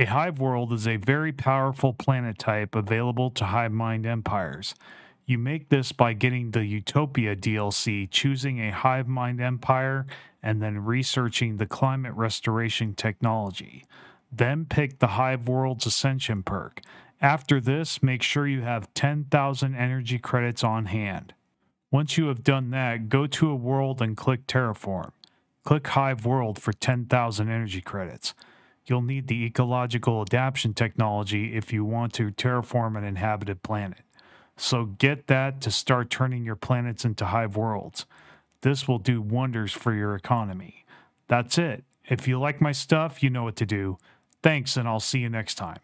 A hive world is a very powerful planet type available to hive mind empires. You make this by getting the Utopia DLC, choosing a hive mind empire, and then researching the climate restoration technology. Then pick the Hive World's Ascension perk. After this, make sure you have 10,000 energy credits on hand. Once you have done that, go to a world and click Terraform. Click Hive World for 10,000 energy credits. You'll need the ecological adaptation technology if you want to terraform an inhabited planet. So get that to start turning your planets into hive worlds. This will do wonders for your economy. That's it. If you like my stuff, you know what to do. Thanks, and I'll see you next time.